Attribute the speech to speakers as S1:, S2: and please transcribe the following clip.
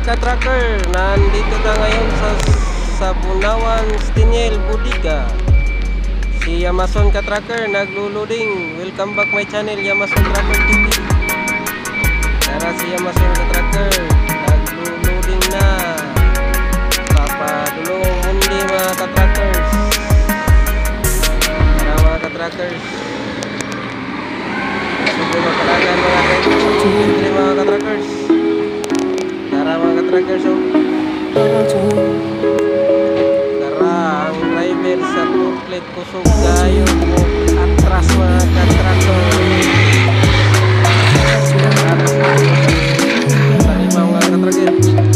S1: ka-tracker, nandito na ngayon sa sa Bunawan Stiniel Budiga. Si Yamason ka-tracker naglo-loading. Welcome back my channel Yamason Tracker TV. Tara si Yamason ka-tracker naglo-loading na. Papadulong mundi mga ka-trackers. Tara mga ka-trackers. Tara mga ka-trackers oh. Tara, ang driver sa booklet kusog kayo mo atras mga katrator. Tara mga katrager.